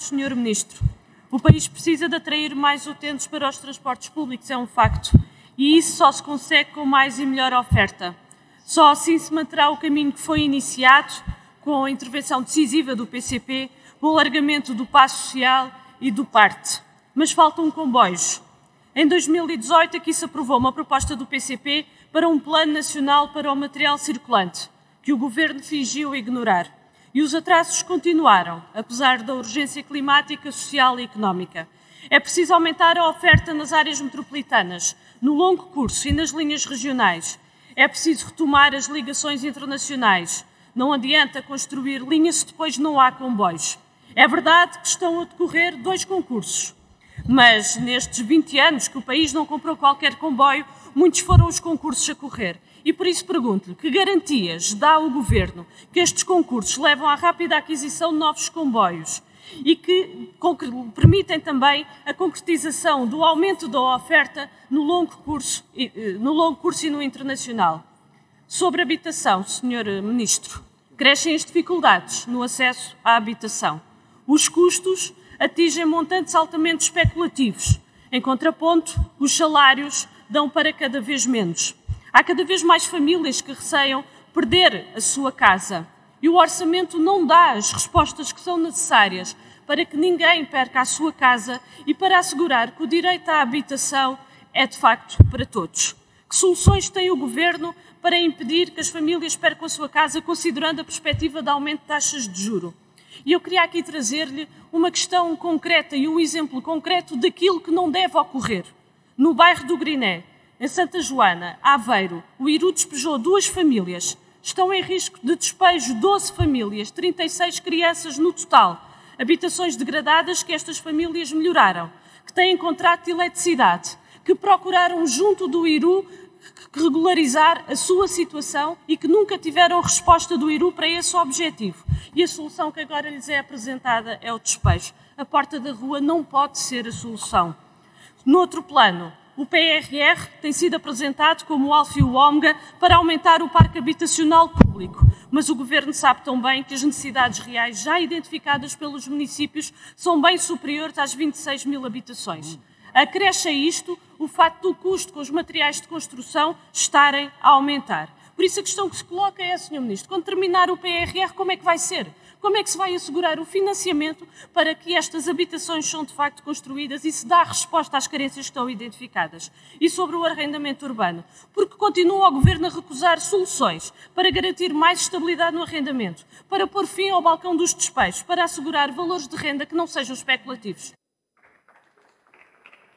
Senhor Ministro, o país precisa de atrair mais utentes para os transportes públicos, é um facto. E isso só se consegue com mais e melhor oferta. Só assim se manterá o caminho que foi iniciado com a intervenção decisiva do PCP, o alargamento do passo social e do parte. Mas faltam comboios. Em 2018, aqui se aprovou uma proposta do PCP para um plano nacional para o material circulante, que o governo fingiu ignorar. E os atrasos continuaram, apesar da urgência climática, social e económica. É preciso aumentar a oferta nas áreas metropolitanas, no longo curso e nas linhas regionais. É preciso retomar as ligações internacionais. Não adianta construir linhas se depois não há comboios. É verdade que estão a decorrer dois concursos, mas nestes 20 anos que o país não comprou qualquer comboio, muitos foram os concursos a correr. E por isso pergunto-lhe que garantias dá o Governo que estes concursos levam à rápida aquisição de novos comboios e que permitem também a concretização do aumento da oferta no longo curso, eh, no longo curso e no internacional. Sobre habitação, Sr. Ministro, crescem as dificuldades no acesso à habitação. Os custos atingem montantes altamente especulativos. Em contraponto, os salários dão para cada vez menos. Há cada vez mais famílias que receiam perder a sua casa e o orçamento não dá as respostas que são necessárias para que ninguém perca a sua casa e para assegurar que o direito à habitação é de facto para todos. Que soluções tem o Governo para impedir que as famílias percam a sua casa, considerando a perspectiva de aumento de taxas de juro? E eu queria aqui trazer-lhe uma questão concreta e um exemplo concreto daquilo que não deve ocorrer. No bairro do Griné, em Santa Joana, Aveiro, o Iru despejou duas famílias. Estão em risco de despejo 12 famílias, 36 crianças no total. Habitações degradadas que estas famílias melhoraram, que têm contrato de eletricidade, que procuraram junto do Iru regularizar a sua situação e que nunca tiveram resposta do Iru para esse objetivo. E a solução que agora lhes é apresentada é o despejo. A porta da rua não pode ser a solução. No outro plano, o PRR tem sido apresentado como o alfa e o ômega para aumentar o parque habitacional público, mas o Governo sabe tão bem que as necessidades reais já identificadas pelos municípios são bem superiores às 26 mil habitações. Acresce a isto o facto do custo com os materiais de construção estarem a aumentar. Por isso a questão que se coloca é, Sr. Ministro, quando terminar o PRR, como é que vai ser? Como é que se vai assegurar o financiamento para que estas habitações sejam de facto construídas e se dá resposta às carências que estão identificadas? E sobre o arrendamento urbano? Porque continua o Governo a recusar soluções para garantir mais estabilidade no arrendamento, para pôr fim ao balcão dos despejos, para assegurar valores de renda que não sejam especulativos.